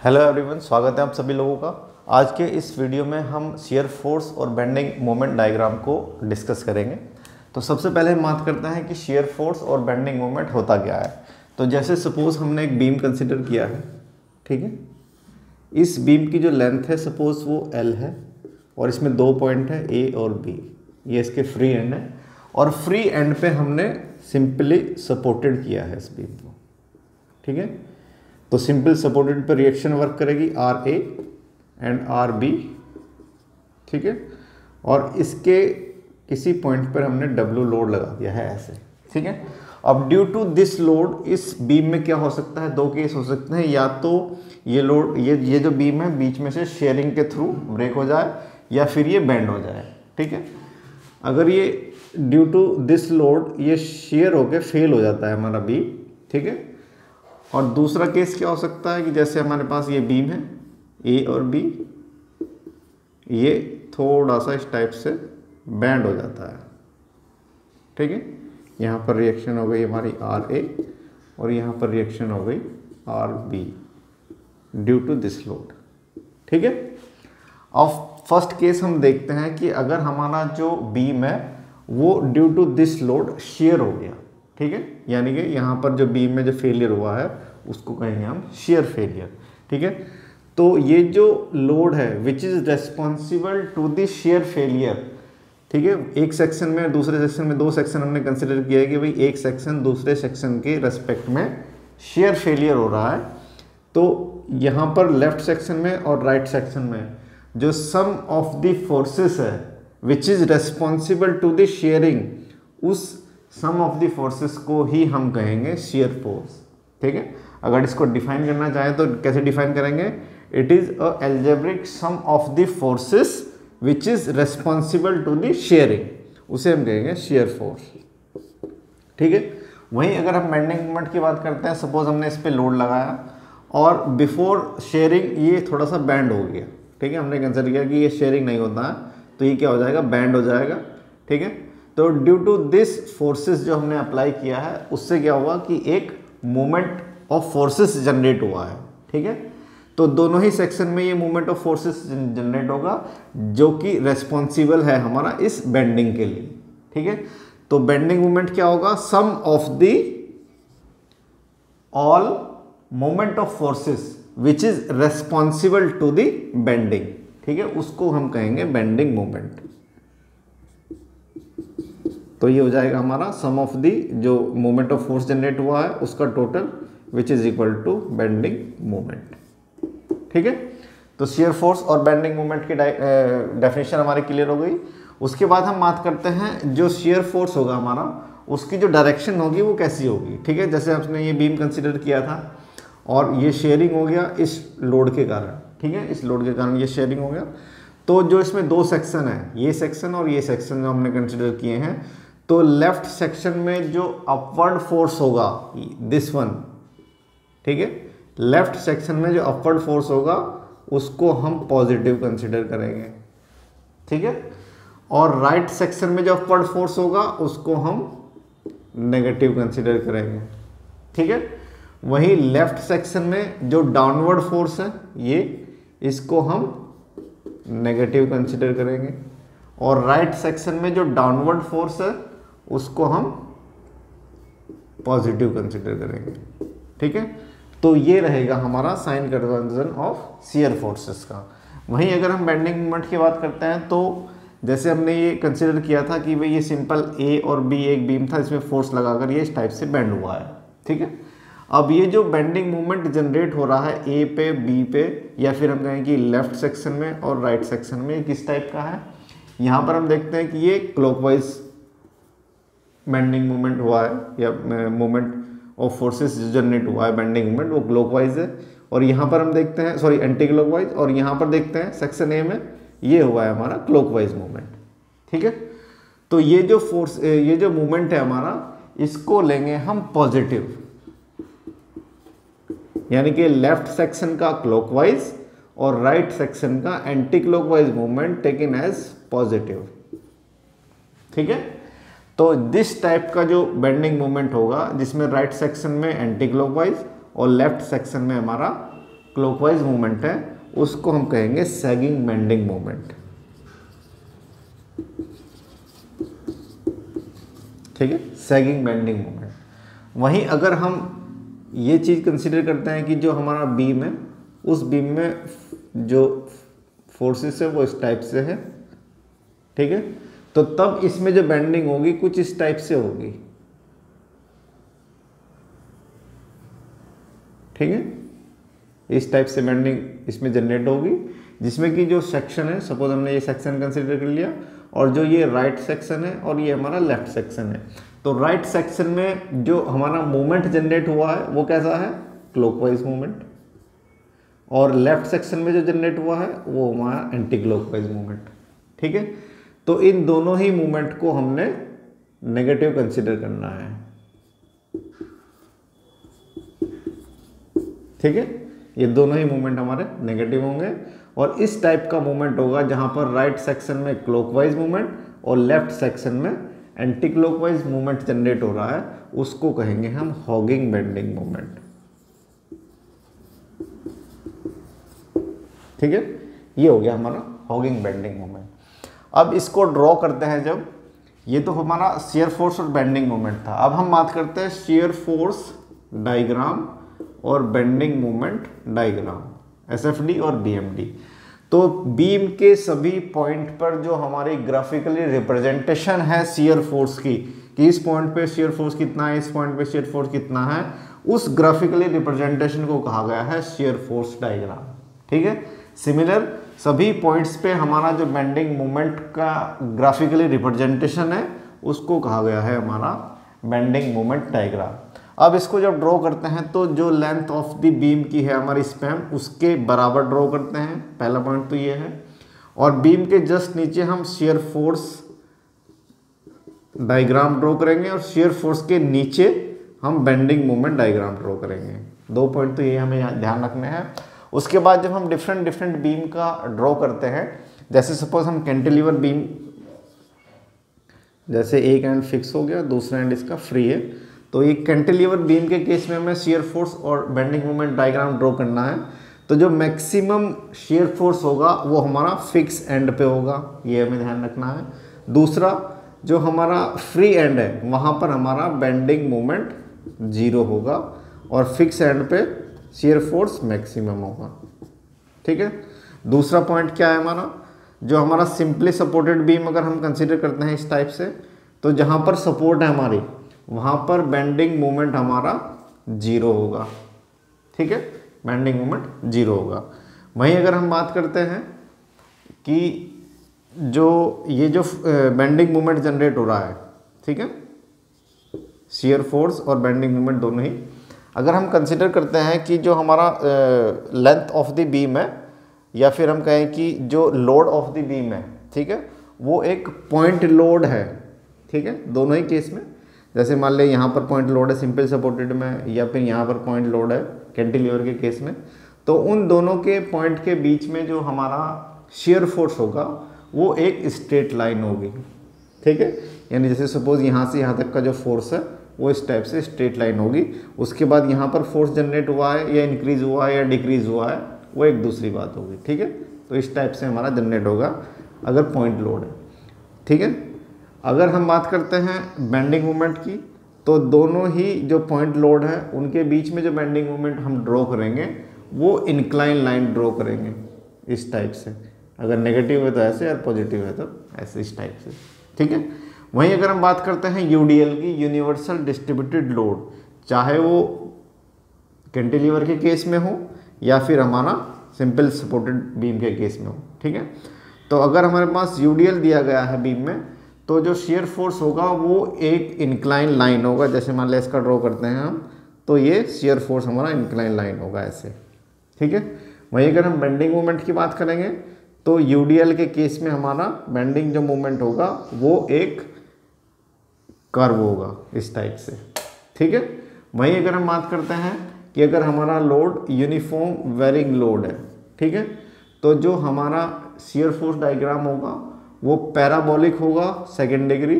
Hello everyone स्वागत है आप सभी लोगों का। आज के इस वीडियो में हम शेयर फोर्स और बेंडिंग मोमेंट डायग्राम को डिस्कस करेंगे। तो सबसे पहले हम बात करते हैं कि शेयर फोर्स और बेंडिंग मोमेंट होता क्या है। तो जैसे सपोज़ हमने एक बीम कंसिडर किया है, ठीक है? इस बीम की जो लेंथ है सपोज़ वो एल है, और इसमें दो पॉइंट है ए और बी ये इसके फ्री एंड है, और फ्री एंड पे हमने सिंपली सपोर्टेड किया है इस बीम को, ठीक है? तो सिंपल सपोर्टेड पर रिएक्शन वर्क करेगी R A and R B ठीक है? और इसके किसी पॉइंट पर हमने डब्ल्यू लोड लगा दिया है ऐसे, ठीक है? अब ड्यू टू दिस लोड इस बीम में क्या हो सकता है? दो केस हो सकते हैं, या तो ये लोड ये ये जो बीम है, बीच में से शेयरिंग के थ्रू ब्रेक हो जाए, या फिर ये बैंड हो जाए, ठीक है? अगर ये ड्यू टू दिस लोड ये शेयर होके फेल हो जाता है हमारा बीम ठीक है? और दूसरा केस क्या हो सकता है कि जैसे हमारे पास ये बीम है ए और बी ये थोड़ा सा इस टाइप से बैंड हो जाता है। ठीक है? यहाँ पर रिएक्शन हो गई हमारी आर ए और यहाँ पर रिएक्शन हो गई R B due to this load ठीक है? और फ़र्स्ट केस हम देखते हैं कि अगर हमारा जो बीम है, वो due to this load shear हो गया। ठीक है? यानी कि यहाँ पर जो बीम में जो फेलियर हुआ है, उसको कहेंगे हम शेयर फेलियर ठीक है? तो ये जो लोड है which is responsible to the shear failure ठीक है? एक सेक्शन में, दूसरे सेक्शन में दो सेक्शन हमने कंसिडर किया है कि भाई एक सेक्शन दूसरे सेक्शन के रेस्पेक्ट में शेयर फेलियर हो रहा है। तो यहाँ पर लेफ़्ट सेक्शन में और राइट right सेक्शन में जो सम ऑफ़ द फोर्सेस है which is responsible to the shearing उस सम ऑफ़ द फोर्सेस को ही हम कहेंगे शेयर फोर्स ठीक है? अगर इसको डिफाइन करना चाहें तो कैसे डिफाइन करेंगे? It is a algebraic sum of the forces which is responsible to the shearing उसे हम कहेंगे शेयर फोर्स ठीक है? वहीं अगर हम बेंडिंग मोमेंट की बात करते हैं सपोज़ हमने इस पर लोड लगाया और बिफोर शेयरिंग ये थोड़ा सा बैंड हो गया. ठीक है? हमने कंसिडर किया कि ये शेयरिंग नहीं होता है तो ये क्या हो जाएगा? बैंड हो जाएगा. ठीक है? तो ड्यू टू दिस फोर्सेस जो हमने अप्लाई किया है, उससे क्या हुआ कि एक मोमेंट ऑफ़ फोर्सेस जनरेट हुआ है, ठीक है? तो दोनों ही सेक्शन में ये मूवमेंट ऑफ़ फोर्सेस जनरेट होगा, जो कि रेस्पॉन्सिबल है हमारा इस बेंडिंग के लिए, ठीक है? तो बेंडिंग मूवमेंट क्या होगा? Sum of the all moment of forces which is responsible to the bending ठीक है? उसको हम कहेंगे बेंडिंग मोमेंट तो ये हो जाएगा हमारा सम ऑफ़ दी जो मोमेंट ऑफ़ फोर्स जनरेट हुआ है, उसका total which is equal to bending moment ठीक है? तो शेयर फोर्स और बेंडिंग मोमेंट की डेफिनेशन हमारी क्लियर हो गई। उसके बाद हम बात करते हैं जो शेयर फोर्स होगा हमारा, उसकी जो डायरेक्शन होगी वो कैसी होगी। ठीक है? जैसे आपने ये बीम कंसिडर किया था, और ये शेयरिंग हो गया इस लोड के कारण। ठीक है? इस लोड के कारण ये शेयरिंग हो गया। तो जो इसमें दो सेक्शन है, ये सेक्शन और ये सेक्शन जो हमने कंसिडर किए हैं तो लेफ़्ट सेक्शन में जो अपवर्ड फोर्स होगा दिस वन ठीक है? लेफ़्ट सेक्शन में जो अपवर्ड फोर्स होगा, उसको हम पॉजिटिव कंसिडर करेंगे, ठीक है? और राइट right सेक्शन में जो अपवर्ड फोर्स होगा, उसको हम नेगेटिव कंसिडर करेंगे, ठीक है? वहीं लेफ़्ट सेक्शन में जो डाउनवर्ड फोर्स है, ये, इसको हम नेगेटिव कंसिडर करेंगे। और राइट right सेक्शन में जो डाउनवर्ड फोर्स है उसको हम पॉजिटिव कंसिडर करेंगे। ठीक है? तो ये रहेगा हमारा sign conversion of shear forces का। वहीं अगर हम बेंडिंग मोमेंट की बात करते हैं तो जैसे हमने ये कंसिडर किया था कि भाई ये सिंपल ए और बी एक बीम था, इसमें फोर्स लगाकर ये इस टाइप से बेंड हुआ है। ठीक है? अब ये जो बेंडिंग मूवमेंट जनरेट हो रहा है ए पे बी पे, या फिर हम कहें कि लेफ़्ट सेक्शन में और राइट right सेक्शन में किस टाइप का है? यहाँ पर हम देखते हैं कि ये क्लॉकवाइज बेंडिंग मूवमेंट हुआ है, या मूवमेंट ऑफ़ फोर्सेस जनरेट हुआ है बेंडिंग मूवमेंट वो क्लॉकवाइज है। और यहाँ पर हम देखते हैं सॉरी एंटी क्लॉकवाइज और यहाँ पर देखते हैं सेक्शन ए में ये हुआ है हमारा क्लॉकवाइज मूवमेंट ठीक है? तो ये जो फोर्स ये जो मूवमेंट है हमारा, इसको लेंगे हम पॉजिटिव यानी कि लेफ़्ट सेक्शन का क्लॉकवाइज और राइट right सेक्शन का anti clockwise movement taken as positive ठीक है? तो दिस टाइप का जो बेंडिंग मूवमेंट होगा, जिसमें राइट right सेक्शन में एंटी क्लॉकवाइज और लेफ़्ट सेक्शन में हमारा क्लॉकवाइज मूवमेंट है, उसको हम कहेंगे सैगिंग बेंडिंग मूवमेंट ठीक है? सैगिंग बेंडिंग मूवमेंट वहीं अगर हम ये चीज़ कंसिडर करते हैं कि जो हमारा बीम है, उस बीम में जो फोर्सेस है, वो इस टाइप से है। ठीक है? तो तब इसमें जो बेंडिंग होगी कुछ इस टाइप से होगी। ठीक है? इस टाइप से बेंडिंग इसमें जनरेट होगी, जिसमें कि जो सेक्शन है सपोज़ हमने ये सेक्शन कंसिडर कर लिया, और जो ये राइट right सेक्शन है और ये हमारा लेफ़्ट सेक्शन है। तो राइट right सेक्शन में जो हमारा मूवमेंट जनरेट हुआ है, वो कैसा है? क्लॉकवाइज मूवमेंट और लेफ़्ट सेक्शन में जो जनरेट हुआ है, वो हमारा एंटी क्लॉकवाइज मूवमेंट ठीक है? तो इन दोनों ही मूवमेंट को हमने नेगेटिव कंसिडर करना है। ठीक है? ये दोनों ही मूवमेंट हमारे नेगेटिव होंगे और इस टाइप का मूवमेंट होगा जहाँ पर राइट सेक्शन में क्लॉकवाइज मूवमेंट और लेफ़्ट सेक्शन में एंटी क्लॉकवाइज मूवमेंट जनरेट हो रहा है, उसको कहेंगे हम हॉगिंग बेंडिंग मूवमेंट ठीक है? ये हो गया हमारा हॉगिंग बेंडिंग मूवमेंट अब इसको ड्रॉ करते हैं जब, ये तो हमारा शेयर फोर्स और बेंडिंग मूवमेंट था। अब हम बात करते हैं शेयर फोर्स डायग्राम और बेंडिंग मूवमेंट डायग्राम एसएफडी और बीएमडी तो बीम के सभी पॉइंट पर जो हमारी ग्राफिकली रिप्रेजेंटेशन है शेयर फोर्स की, कि इस पॉइंट पे शेयर फोर्स कितना है, इस पॉइंट पे शेयर फोर्स कितना है, उस ग्राफिकली रिप्रेजेंटेशन को कहा गया है शेयर फोर्स डायग्राम ठीक है? सिमिलर सभी पॉइंट्स पे हमारा जो बेंडिंग मोमेंट का ग्राफिकली रिप्रेजेंटेशन है, उसको कहा गया है हमारा बेंडिंग मोमेंट डायग्राम अब इसको जब ड्रॉ करते हैं तो जो लेंथ ऑफ़ द बीम की है हमारी स्पैम उसके बराबर ड्रॉ करते हैं। पहला पॉइंट तो ये है। और बीम के जस्ट नीचे हम शेयर फोर्स डायग्राम ड्रॉ करेंगे और शेयर फोर्स के नीचे हम बेंडिंग मोमेंट डायग्राम ड्रॉ करेंगे। दो पॉइंट तो ये हमें ध्यान रखने हैं। उसके बाद जब हम डिफरेंट डिफरेंट बीम का ड्रॉ करते हैं, जैसे सपोज़ हम कैंटिलीवर बीम जैसे एक एंड फिक्स हो गया, दूसरा एंड इसका फ्री है तो ये कैंटिलीवर बीम के केस में हमें शेयर फोर्स और बेंडिंग मोमेंट डायग्राम ड्रॉ करना है। तो जो मैक्सिमम शेयर फोर्स होगा, वो हमारा फिक्स एंड पे होगा, ये हमें ध्यान रखना है। दूसरा, जो हमारा फ्री एंड है, वहाँ पर हमारा बेंडिंग मोमेंट ज़ीरो होगा और फिक्स एंड पे शेयर फोर्स मैक्सिमम होगा। ठीक है? दूसरा पॉइंट क्या है हमारा? जो हमारा सिंपली सपोर्टेड बीम अगर हम कंसिडर करते हैं इस टाइप से तो जहाँ पर सपोर्ट है हमारी, वहाँ पर बेंडिंग मोमेंट हमारा ज़ीरो होगा। ठीक है? बेंडिंग मोमेंट ज़ीरो होगा। वहीं अगर हम बात करते हैं कि जो ये जो बेंडिंग मोमेंट जनरेट हो रहा है, ठीक है? शेयर फोर्स और बेंडिंग मोमेंट दोनों ही अगर हम कंसिडर करते हैं कि जो हमारा लेंथ ऑफ़ द बीम है, या फिर हम कहें कि जो लोड ऑफ़ द बीम है, ठीक है? वो एक पॉइंट लोड है, ठीक है? दोनों ही केस में। जैसे मान लें, यहाँ पर पॉइंट लोड है सिंपल सपोर्टेड में, या फिर यहाँ पर पॉइंट लोड है कैंटिलीवर के केस में। तो उन दोनों के पॉइंट के बीच में जो हमारा शेयर फोर्स होगा, वो एक स्ट्रेट लाइन होगी, ठीक है? यानी जैसे सपोज़ यहाँ से यहाँ तक का जो फोर्स है, वो इस टाइप से स्ट्रेट लाइन होगी। उसके बाद यहाँ पर फोर्स जनरेट हुआ है या इंक्रीज हुआ है या डिक्रीज हुआ है, वो एक दूसरी बात होगी, ठीक है? तो इस टाइप से हमारा जनरेट होगा, अगर पॉइंट लोड है, ठीक है? अगर हम बात करते हैं बैंडिंग मूवमेंट की तो दोनों ही जो पॉइंट लोड है, उनके बीच में जो बैंडिंग मूवमेंट हम ड्रॉ करेंगे, वो इंक्लाइन लाइन ड्रॉ करेंगे इस टाइप से। अगर नेगेटिव है तो ऐसे, और पॉजिटिव है तो ऐसे इस टाइप से, ठीक है? वहीं अगर हम बात करते हैं यूडीएल की यूनिवर्सल डिस्ट्रीब्यूटेड लोड चाहे वो कैंटिलीवर के केस में हो या फिर हमारा सिंपल सपोर्टेड बीम के केस में हो, ठीक है? तो अगर हमारे पास यूडीएल दिया गया है बीम में तो जो शेयर फोर्स होगा वो एक इंक्लाइन लाइन होगा, जैसे मान लें इसका ड्रॉ करते हैं हम तो ये शेयर फोर्स हमारा इंक्लाइन लाइन होगा ऐसे, ठीक है? वहीं अगर हम बेंडिंग मूवमेंट की बात करेंगे तो यूडीएल के केस में हमारा बेंडिंग जो मूवमेंट होगा, वो एक कर्व होगा इस टाइप से। ठीक है? वहीं अगर हम बात करते हैं कि अगर हमारा लोड यूनिफॉर्म वेरिंग लोड है, ठीक है? तो जो हमारा शेयर फोर्स डायग्राम होगा, वो पैराबोलिक होगा second degree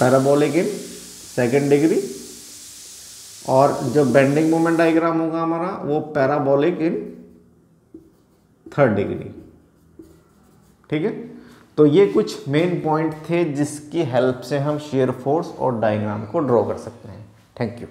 parabolic in second degree और जो बेंडिंग मोमेंट डायग्राम होगा हमारा, वो पैराबोलिक इन थर्ड डिग्री ठीक है? तो ये कुछ मेन पॉइंट थे जिसकी हेल्प से हम शेयर फोर्स और डायग्राम को ड्रॉ कर सकते हैं. Thank you